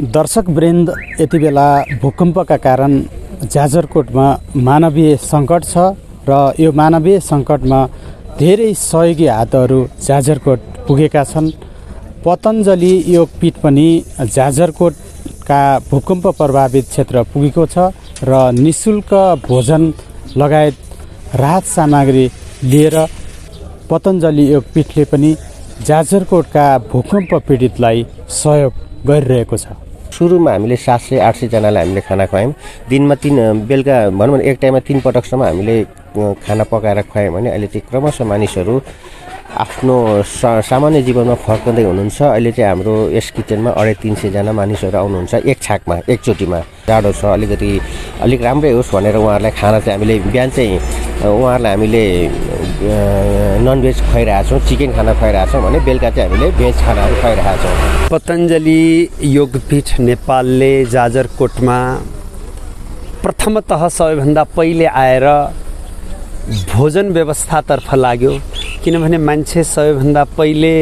दर्शक वृन्द यति बेला भूकम्पका कारण जाजरकोटमा मानवीय सङ्कट छ र यो मानवीय सङ्कटमा धेरै सहयोगी हातहरू जाजरकोट पुगेका छन्। पतञ्जलि योगपीठ पनि जाजरकोटका भूकम्प प्रभावित क्षेत्र पुगेको छ र निशुल्क भोजन लगायत राहत सामग्री लिएर पतञ्जलि योगपीठले पनि जाजरकोटका भूकम्प पीडितलाई सहयोग गरिरहेको छ। सुरुमा हामीले सात सय आठ सयजनालाई हामीले खाना खुवायौँ। दिनमा तिन बेलुका भनौँ न एक टाइममा तिन पटकसम्म हामीले खाना पकाएर खुवायौँ भने अहिले चाहिँ क्रमशः मानिसहरू आफ्नो सा सामान्य जीवनमा फर्कँदै हुनुहुन्छ। अहिले चाहिँ हाम्रो यस किचनमा अढाई तिन सयजना मानिसहरू आउनुहुन्छ एक छाकमा एकचोटिमा। जाडो छ अलिकति अलिक राम्रै होस् भनेर उहाँहरूलाई खाना चाहिँ हामीले बिहान चाहिँ उहाँहरूलाई हामीले ननभेज खुवाइरहेको छौँ चिकन खाना खुवाइरहेको छौँ भने बेलुका चाहिँ हामीले भेज खानाहरू खुवाइरहेको छौँ पतञ्जलि योगपीठ नेपालले जाजरकोटमा प्रथमतः सबैभन्दा पहिले आएर भोजन व्यवस्थातर्फ लाग्यो किनभने मान्छे सबैभन्दा पहिले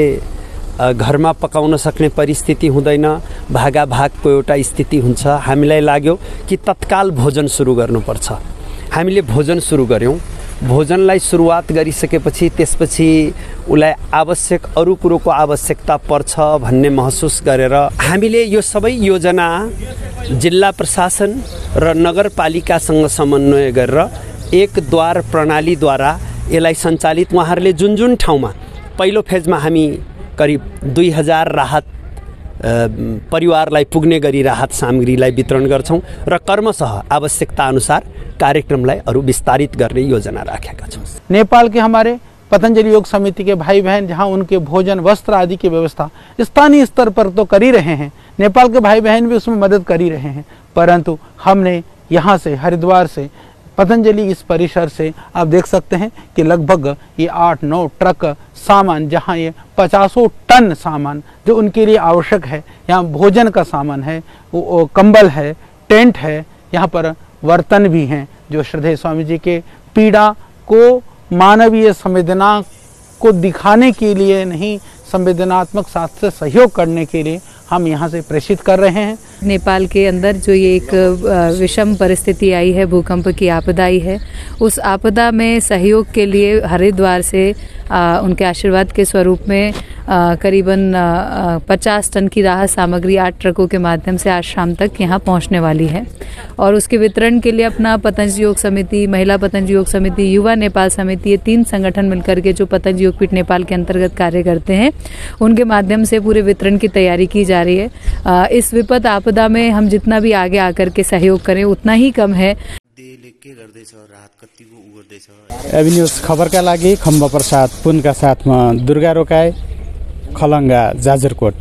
घरमा पकाउन सक्ने परिस्थिति हुँदैन भागाभागको एउटा स्थिति हुन्छ। हामीलाई लाग्यो कि तत्काल भोजन सुरु गर्नुपर्छ। हामीले भोजन सुरु गऱ्यौँ भोजनलाई सुरुवात गरिसकेपछि त्यसपछि उसलाई आवश्यक अरू कुरोको आवश्यकता पर्छ भन्ने महसुस गरेर हामीले यो सबै योजना जिल्ला प्रशासन र नगरपालिकासँग समन्वय गरेर एक द्वार प्रणालीद्वारा यसलाई सञ्चालित। उहाँहरूले जुन जुन ठाउँमा पहिलो फेजमा हामी करिब दुई हजार राहत परिवारलाई पुग्ने गरी राहत सामग्रीलाई वितरण गर्छौँ र क्रमशः आवश्यकता अनुसार कार्यक्रमलाई अरू विस्तारित गर्ने योजना राखेका नेपाल के हमारे पतंजलि योग समिति के भाई बहन जहाँ उनके भोजन, वस्त्र आदि की व्यवस्था स्थानीय स्तर पर तो कर ही रहे हैं, नेपाल के भाई बहन भी उसमें मदद कर ही रहे हैं, परंतु हमने यहाँ से, हरिद्वार से पतंजलि इस परिसर से। आप देख सकते हैं कि लगभग ये आठ नौ ट्रक सामान जहाँ ये पचासों टन सामान जो उनके लिए आवश्यक है यहाँ भोजन का सामान है वो, कंबल है टेंट है यहाँ पर वर्तन भी हैं जो श्रद्धेय स्वामी जी के पीड़ा को मानवीय संवेदना को दिखाने के लिए नहीं संवेदनात्मक साथ से सहयोग करने के लिए हम यहाँ से प्रेषित कर रहे हैं। नेपाल के अंदर जो ये एक विषम परिस्थिति आई है, भूकंप की आपदा आई है, उस आपदा में सहयोग के लिए हरिद्वार से उनके आशीर्वाद के स्वरूप में करीबन पचास टन की राहत सामग्री आठ ट्रकों के माध्यम से आज शाम तक यहाँ पहुँचने वाली है। और उसके वितरण के लिए अपना पतंज योग समिति, महिला पतंज योग समिति, युवा नेपाल समिति, ये तीन संगठन मिलकर के जो पतंज योगपीठ नेपाल के अंतर्गत कार्य करते हैं, उनके माध्यम से पूरे वितरण की तैयारी की जा रही है। इस विपद आपदा में हम जितना भी आगे आकर के सहयोग करें, उतना ही कम है। एभिन्युज खबरका लागि खम्ब प्रसाद पुनका साथमा दुर्गा रोकाए। খালাঙ্গা জাজেরকোট